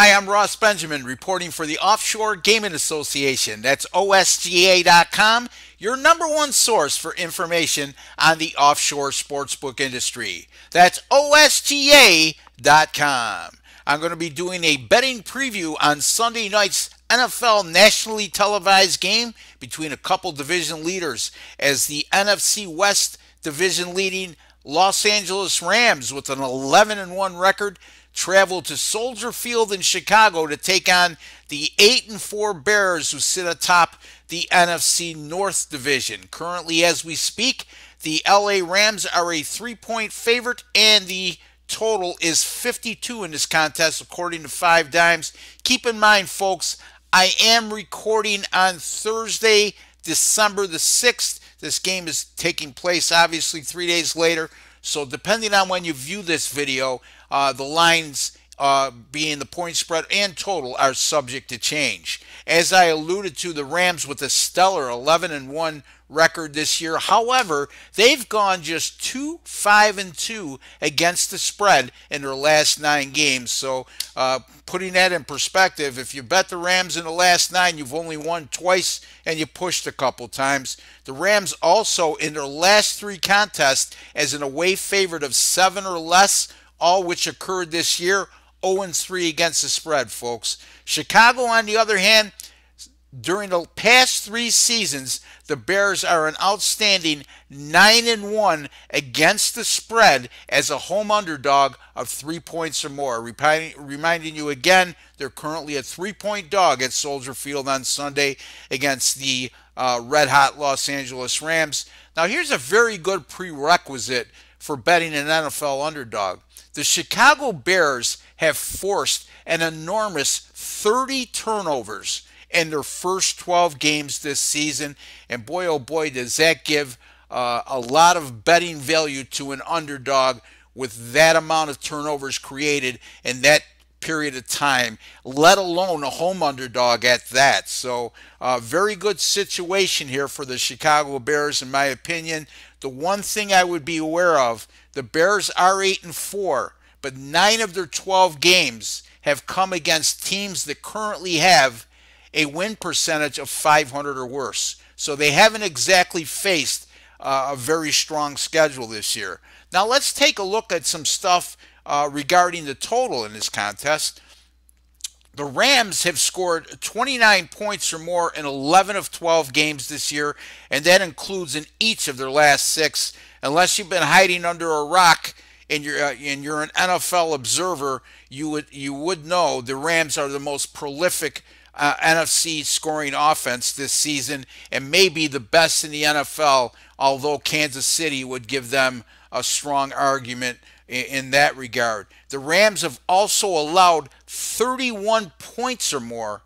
Hi, I'm Ross Benjamin reporting for the Offshore Gaming Association. That's OSGA.com, your number one source for information on the offshore sportsbook industry. That's OSGA.com. I'm going to be doing a betting preview on Sunday night's NFL nationally televised game between a couple division leaders as the NFC West division leading Los Angeles Rams with an 11 and 1 record travel to Soldier Field in Chicago to take on the 8 and 4 Bears who sit atop the NFC North division. Currently as we speak, the LA Rams are a 3-point favorite and the total is 52 in this contest according to 5 Dimes. Keep in mind folks, I am recording on Thursday, December the 6th. This game is taking place obviously three days later. So depending on when you view this video, uh, the lines uh, being the point spread and total are subject to change. As I alluded to, the Rams with a stellar 11 and 1 record this year. However, they've gone just 2 5 and 2 against the spread in their last 9 games. So, uh, putting that in perspective, if you bet the Rams in the last 9, you've only won twice and you pushed a couple times. The Rams also in their last 3 contests as an away favorite of 7 or less, all which occurred this year 0 3 against the spread, folks. Chicago, on the other hand, during the past three seasons, the Bears are an outstanding 9 and 1 against the spread as a home underdog of three points or more. Reminding you again, they're currently a three point dog at Soldier Field on Sunday against the uh, red hot Los Angeles Rams. Now, here's a very good prerequisite for betting an NFL underdog. The Chicago Bears have forced an enormous 30 turnovers in their first 12 games this season. And boy, oh boy, does that give uh, a lot of betting value to an underdog with that amount of turnovers created in that period of time, let alone a home underdog at that. So, uh, very good situation here for the Chicago Bears, in my opinion. The one thing I would be aware of the Bears are 8 and 4, but 9 of their 12 games have come against teams that currently have a win percentage of 500 or worse. So they haven't exactly faced uh, a very strong schedule this year. Now let's take a look at some stuff uh, regarding the total in this contest. The Rams have scored 29 points or more in 11 of 12 games this year, and that includes in each of their last six. Unless you've been hiding under a rock and you're uh, and you're an NFL observer, you would you would know the Rams are the most prolific uh, NFC scoring offense this season and maybe the best in the NFL, although Kansas City would give them a strong argument in, in that regard. The Rams have also allowed 31 points or more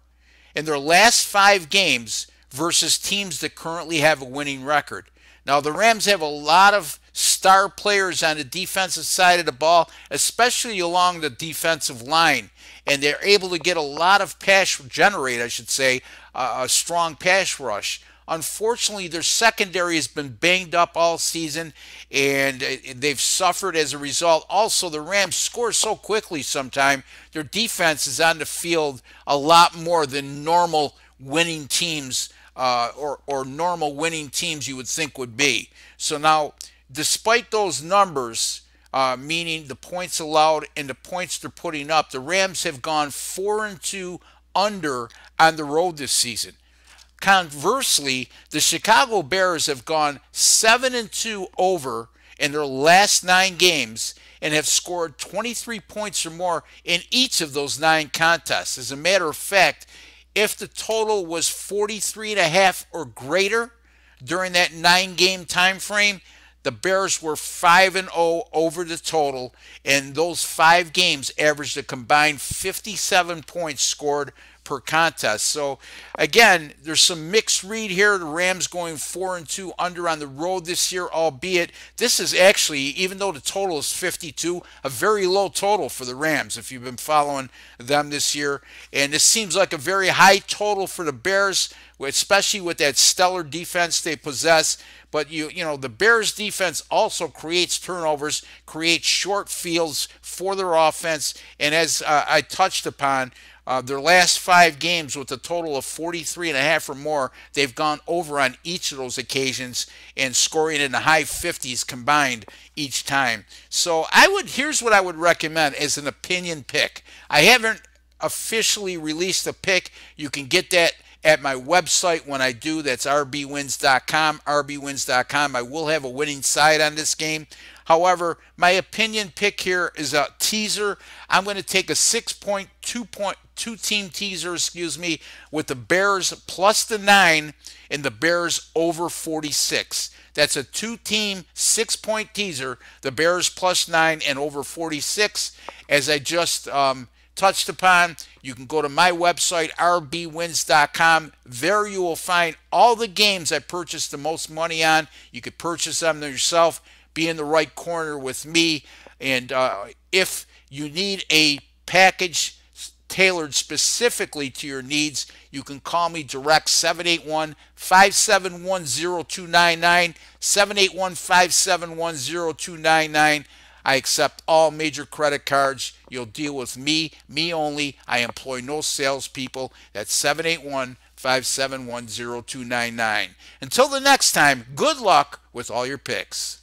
in their last five games versus teams that currently have a winning record. Now, the Rams have a lot of star players on the defensive side of the ball, especially along the defensive line. And they're able to get a lot of pass, generate, I should say, uh, a strong pass rush. Unfortunately, their secondary has been banged up all season and they've suffered as a result. Also, the Rams score so quickly sometimes, their defense is on the field a lot more than normal winning teams uh, or, or normal winning teams you would think would be. So now despite those numbers, uh, meaning the points allowed and the points they're putting up, the Rams have gone four and two under on the road this season. Conversely, the Chicago Bears have gone seven and two over in their last nine games and have scored 23 points or more in each of those nine contests. As a matter of fact, if the total was 43 and a half or greater during that nine game time frame, the Bears were 5 and 0 over the total, and those five games averaged a combined 57 points scored per contest. So again, there's some mixed read here. The Rams going four and two under on the road this year, albeit this is actually, even though the total is 52, a very low total for the Rams if you've been following them this year. And this seems like a very high total for the Bears, especially with that stellar defense they possess. But you you know the Bears defense also creates turnovers, creates short fields for their offense, and as uh, I touched upon, uh, their last five games, with a total of 43 and a half or more, they've gone over on each of those occasions and scoring in the high 50s combined each time. So I would here's what I would recommend as an opinion pick. I haven't officially released a pick. You can get that at my website when I do. That's rbwins.com. rbwins.com. I will have a winning side on this game. However, my opinion pick here is a teaser. I'm going to take a 6.2 point two team teaser, excuse me, with the Bears plus the 9 and the Bears over 46. That's a two team six point teaser, the Bears plus 9 and over 46. As I just um, touched upon, you can go to my website, rbwins.com. There you will find all the games I purchased the most money on. You could purchase them yourself be in the right corner with me. And uh, if you need a package tailored specifically to your needs, you can call me direct 781 571 0299. 781 571 0299. I accept all major credit cards. You'll deal with me, me only. I employ no salespeople. That's 781 571 0299. Until the next time, good luck with all your picks.